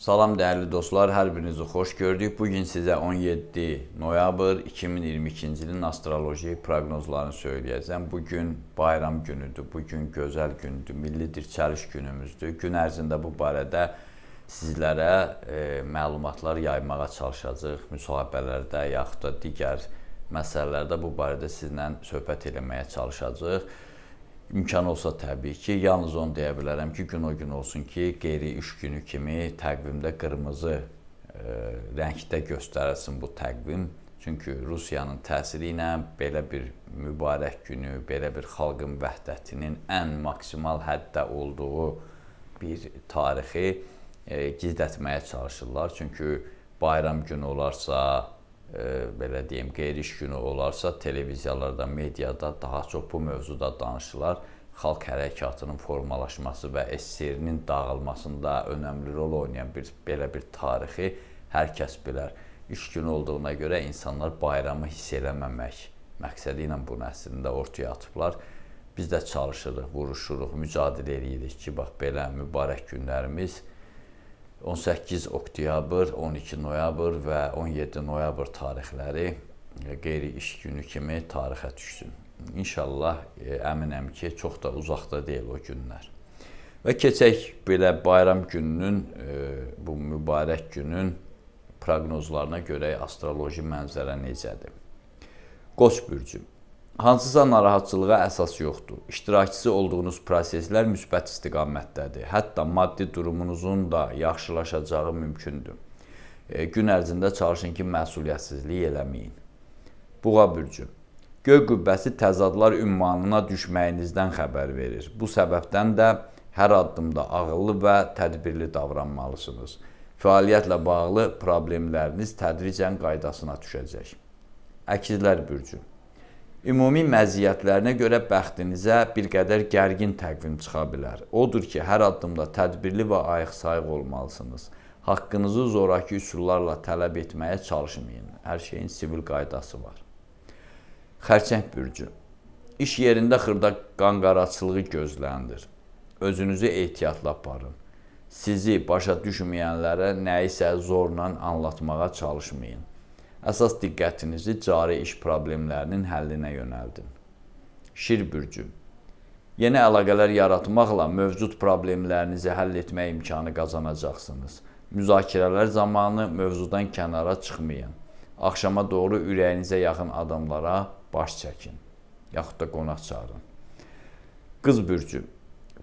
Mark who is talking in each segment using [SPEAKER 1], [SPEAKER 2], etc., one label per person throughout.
[SPEAKER 1] Salam dəyərli dostlar, hər birinizi xoş gördük. Bu gün sizə 17 noyabr 2022-ci ilin astroloji proqnozlarını söyləyəcəm. Bu gün bayram günüdür. Bu gün gözəl gündür, milli dirçəliş günümüzdür. Gün ərzində bu barədə sizlərə e, məlumatlar yaymağa çalışacağıq. Müsahibələrdə yaxud da digər məsələlərdə bu barədə sizlə söhbət eləməyə çalışacağıq. İmkan olsa təbii ki, yalnız onu deyə bilərəm ki, gün o gün olsun ki, qeyri-iş günü kimi təqvimdə qırmızı e, rəngdə göstərilsin bu təqvim. Çünki Rusiyanın təsiri ilə belə bir mübarək günü, belə bir xalqın vəhdətinin ən maksimal həddə olduğu bir tarixi e, gizlətməyə çalışırlar. Çünki bayram günü olarsa, belə deyim, qeyri-iş günü olarsa, televiziyalarda, mediada daha çox bu mövzuda danışırlar. Xalq hərəkatının formalaşması və SSR-nin dağılmasında önəmli rol oynayan bir belə bir tarixi hər kəs bilər. İş günü olduğuna görə insanlar bayramı hiss eləməmək məqsədi ilə bunu əslində ortaya atıblar. Biz də çalışırıq, vuruşuruq, mücadilə edirik ki, bax belə mübarək günlərimiz 18 oktyabr, 12 noyabr və 17 noyabr tarixləri qeyri-iş günü kimi tarixə düşsün. İnşallah e, əminəm ki, çox da uzaqda deyil o günlər. Və keçək belə bayram gününün, e, bu mübarək günün proqnozlarına görə astroloji mənzərə necədir? Qoç bürcü Hansısa narahatçılığa əsas yoxdur. İştirakçısı olduğunuz proseslər müsbət istiqamətdədir. Hətta maddi durumunuzun da yaxşılaşacağı mümkündür. E, gün ərzində çalışın ki, məsuliyyətsizlik eləməyin. Buğa bürcü. Göy qübbəsi təzadlar ünvanına düşməyinizdən xəbər verir. Bu səbəbdən də hər addımda ağıllı və tədbirli davranmalısınız. Fəaliyyətlə bağlı problemləriniz tədricən qaydasına düşəcək. Əkizlər bürcü. Ümumi məziyyətlərinə görə bəxtinizə bir qədər gərgin təqvim çıxa bilər. Odur ki, hər addımda tədbirli və ayıq-sayıq olmalısınız. Haqqınızı zoraki üsullarla tələb etməyə çalışmayın. Hər şeyin sivil qaydası var. Xərçəng bürcü. İş yerində xırda qanqaraçılığı gözləndir. Özünüzü ehtiyatla aparın. Sizi başa düşməyənlərə nəyisə zorla anlatmağa çalışmayın. Əsas diqqətinizi cari iş problemlərinin həllinə yönəldin. Şir bürcü. Yeni əlaqələr yaratmaqla mövcud problemlərinizi həll etmək imkanı qazanacaqsınız. Müzakirələr zamanı mövzudan kənara çıxmayın. Axşama doğru ürəyinizə yaxın adamlara baş çəkin, yaxud da qonaq çağırın. Qız bürcü.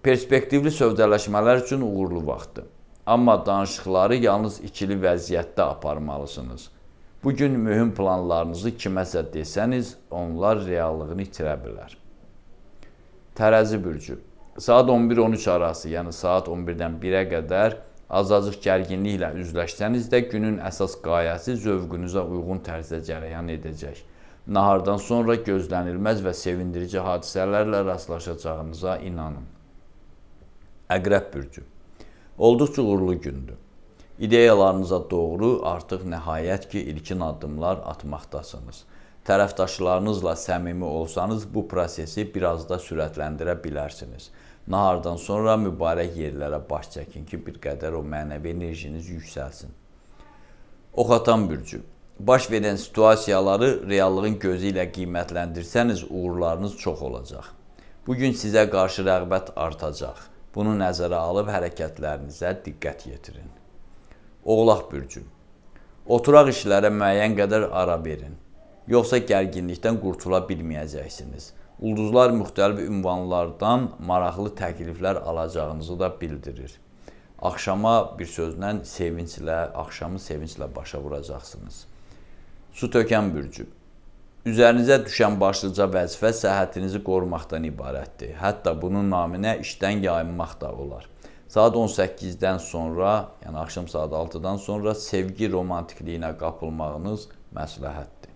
[SPEAKER 1] Perspektivli sövdələşmələr üçün uğurlu vaxtdır. Amma danışıqları yalnız ikili vəziyyətdə aparmalısınız. Bu gün mühüm planlarınızı kiməsə desəniz, onlar reallığını itirə bilər. Tərəzi bürcü. Saat 11-13 arası, yəni saat 11-dən 1-ə qədər azacıq gərginliklə üzləşsəniz də günün əsas qayəsi zövqünüzə uyğun tərzdə cərəyan edəcək. Nahardan sonra gözlənilməz və sevindirici hadisələrlə rastlaşacağınıza inanın. Əqrəb bürcü. Olduqca uğurlu gündür. İdeyalarınıza doğru artıq nəhayət ki, ilkin addımlar atmaqdasınız. Tərəfdaşlarınızla səmimi olsanız bu prosesi biraz da sürətləndirə bilərsiniz. Nahardan sonra mübarək yerlərə baş çəkin ki, bir qədər o mənəvi enerjiniz yüksəlsin. Oxatan bürcü. Baş verən situasiyaları reallığın gözü ilə qiymətləndirsəniz, uğurlarınız çox olacaq. Bu gün sizə qarşı rəğbət artacaq. Bunu nəzərə alıb hərəkətlərinizə diqqət yetirin. Oğlaq bürcü. Oturaq işlərə müəyyən qədər ara verin. Yoxsa gərginlikdən qurtula bilməyəcəksiniz. Ulduzlar müxtəlif ünvanlardan maraqlı təkliflər alacağınızı da bildirir. Axşama bir sözlə sevinclə, axşamı sevinclə başa vuracaqsınız. Su tökən bürcü. Üzərinizə düşən başlıca vəzifə səhhətinizi qorumaqdan ibarətdir. Hətta bunun naminə işdən yayınmaq da olar. Saat 18-dən sonra, yəni axşam saat 6-dan sonra sevgi romantikliyinə qapılmağınız məsləhətdir.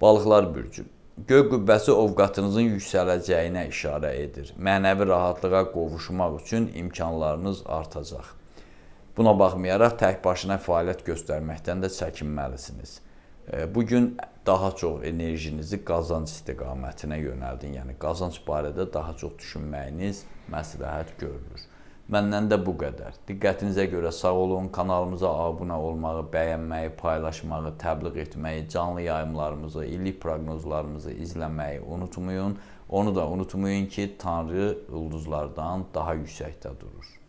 [SPEAKER 1] Balıqlar bürcü. Göy qübbəsi ovqatınızın yüksələcəyinə işarə edir. Mənəvi rahatlığa qovuşmaq üçün imkanlarınız artacaq. Buna baxmayaraq tək başına fəaliyyət göstərməkdən də çəkinməlisiniz. E, bu gün daha çox enerjinizi qazanc istiqamətinə yönəldin. Yəni qazanc barədə daha çox düşünməyiniz məsləhət görülür. Məndən də bu qədər. Diqqətinizə görə sağ olun. Kanalımıza abunə olmağı, bəyənməyi, paylaşmağı, təbliğ etməyi, canlı yayımlarımızı, illik proqnozlarımızı izləməyi unutmayın. Onu da unutmayın ki, Tanrı ulduzlardan daha yüksəkdə durur.